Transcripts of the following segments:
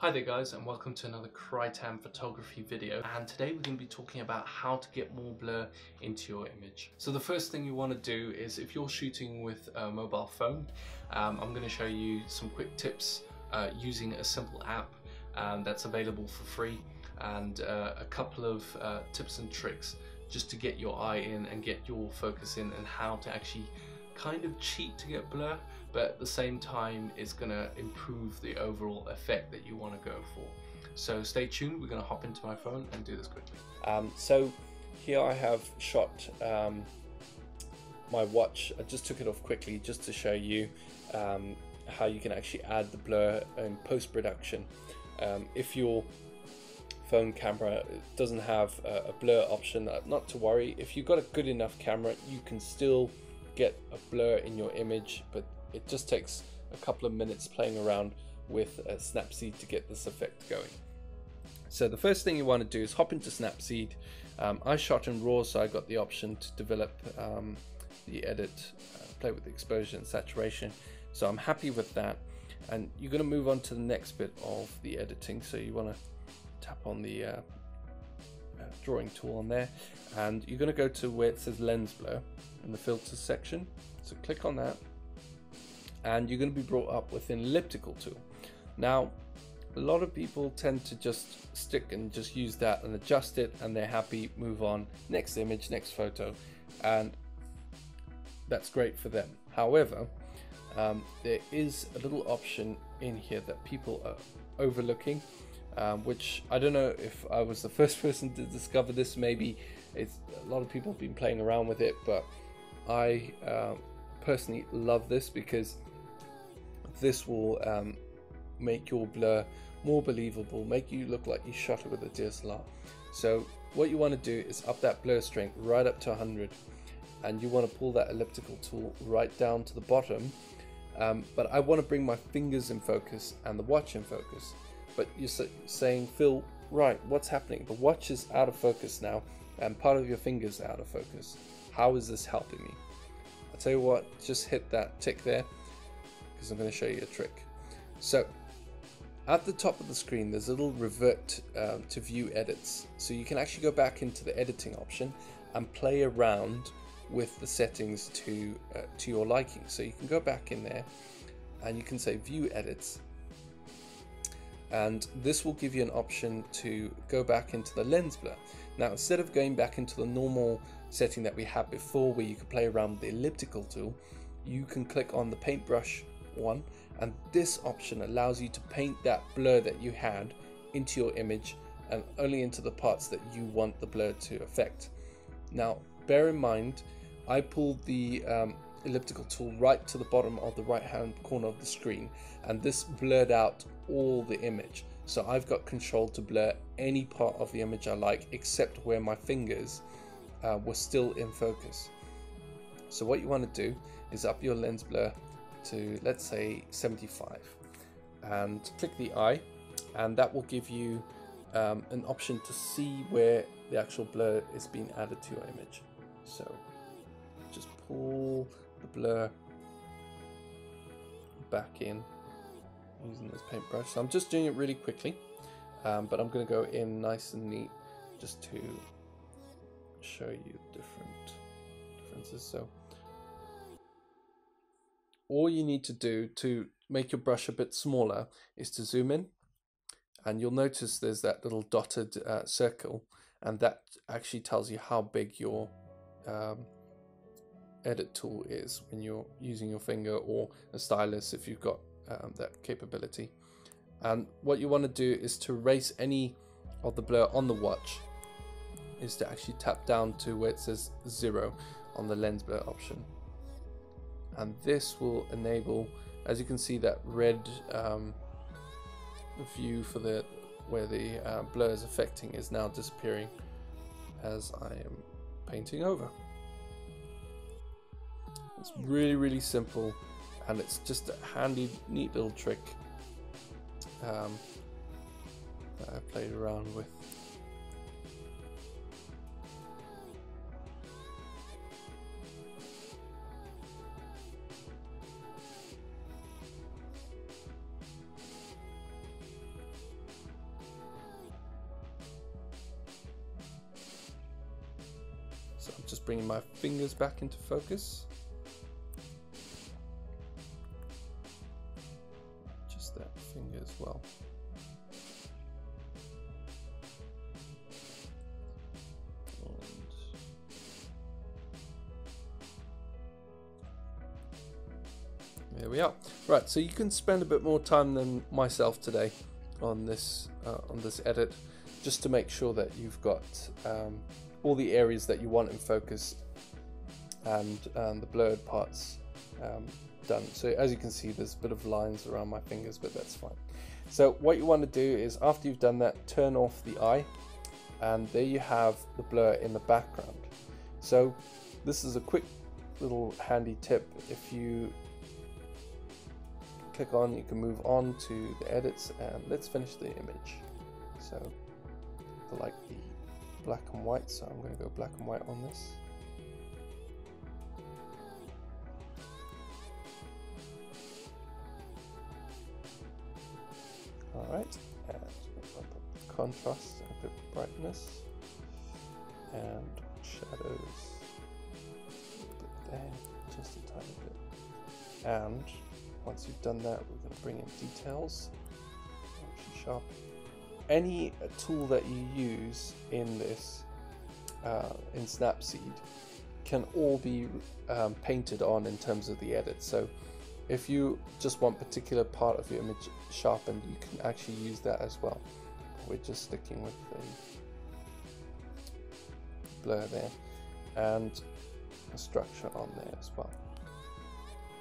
Hi there guys and welcome to another Krytan photography video and today we're going to be talking about how to get more blur into your image. So the first thing you want to do is if you're shooting with a mobile phone, um, I'm going to show you some quick tips uh, using a simple app um, that's available for free and uh, a couple of uh, tips and tricks just to get your eye in and get your focus in and how to actually kind of cheat to get blur, but at the same time, it's going to improve the overall effect that you want to go for. So stay tuned. We're going to hop into my phone and do this quickly. Um, so here I have shot um, my watch. I just took it off quickly just to show you um, how you can actually add the blur in post production. Um, if your phone camera doesn't have a, a blur option, uh, not to worry. If you've got a good enough camera, you can still get a blur in your image, but it just takes a couple of minutes playing around with Snapseed to get this effect going. So the first thing you want to do is hop into Snapseed. Um, I shot in RAW, so I got the option to develop um, the edit, uh, play with the exposure and saturation. So I'm happy with that. And you're going to move on to the next bit of the editing. So you want to tap on the uh, uh, drawing tool on there, and you're going to go to where it says lens blur in the filters section. So click on that and you're going to be brought up with an elliptical tool. Now, a lot of people tend to just stick and just use that and adjust it and they're happy, move on, next image, next photo, and that's great for them. However, um, there is a little option in here that people are overlooking, um, which I don't know if I was the first person to discover this. Maybe it's a lot of people have been playing around with it, but I uh, personally love this because this will um, make your blur more believable, make you look like you shot it with a DSLR. So what you want to do is up that blur strength right up to 100 and you want to pull that elliptical tool right down to the bottom. Um, but I want to bring my fingers in focus and the watch in focus. But you're saying Phil right what's happening? The watch is out of focus now and part of your fingers out of focus. How is this helping me? I'll tell you what, just hit that tick there because I'm going to show you a trick. So at the top of the screen, there's a little revert um, to view edits. So you can actually go back into the editing option and play around with the settings to, uh, to your liking. So you can go back in there and you can say view edits. And this will give you an option to go back into the lens blur. Now, instead of going back into the normal setting that we had before where you could play around with the elliptical tool, you can click on the paintbrush one and this option allows you to paint that blur that you had into your image and only into the parts that you want the blur to affect. Now bear in mind I pulled the um, elliptical tool right to the bottom of the right hand corner of the screen and this blurred out all the image so I've got control to blur any part of the image I like except where my fingers uh, were still in focus. So what you want to do is up your lens blur to let's say 75 and click the eye and that will give you um, an option to see where the actual blur is being added to your image. So just pull the blur back in using this paintbrush. So I'm just doing it really quickly, um, but I'm going to go in nice and neat just to show you different differences. So all you need to do to make your brush a bit smaller is to zoom in and you'll notice there's that little dotted uh, circle and that actually tells you how big your um, edit tool is when you're using your finger or a stylus if you've got um, that capability and what you want to do is to erase any of the blur on the watch is to actually tap down to where it says zero on the lens blur option. And this will enable, as you can see, that red um, view for the where the uh, blur is affecting is now disappearing as I am painting over. It's really, really simple and it's just a handy, neat little trick um, that I played around with. Just bringing my fingers back into focus. Just that finger as well. There we are. Right, so you can spend a bit more time than myself today on this uh, on this edit, just to make sure that you've got um, all the areas that you want in focus and um, the blurred parts um, done. So as you can see, there's a bit of lines around my fingers, but that's fine. So what you want to do is after you've done that, turn off the eye, and there you have the blur in the background. So this is a quick little handy tip. If you click on, you can move on to the edits and let's finish the image. So like the black and white, so I'm going to go black and white on this. Alright, and contrast and a bit of brightness and shadows just a tiny bit. And once you've done that, we're going to bring in details, sharp. Any tool that you use in this, uh, in Snapseed, can all be um, painted on in terms of the edit. So if you just want particular part of your image sharpened, you can actually use that as well. We're just sticking with the blur there and a structure on there as well.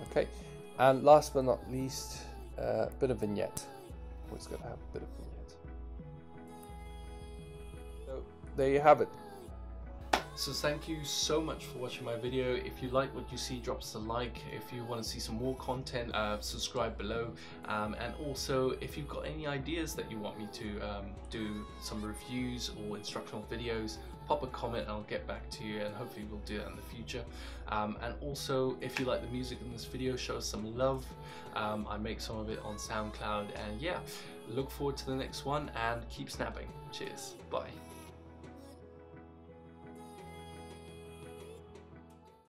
Okay, and last but not least, a uh, bit of vignette. Always got to have a bit of vignette. There you have it. So thank you so much for watching my video. If you like what you see, drop us a like. If you want to see some more content, uh, subscribe below. Um, and also, if you've got any ideas that you want me to um, do some reviews or instructional videos, pop a comment and I'll get back to you and hopefully we'll do that in the future. Um, and also, if you like the music in this video, show us some love. Um, I make some of it on SoundCloud and yeah, look forward to the next one and keep snapping. Cheers. Bye.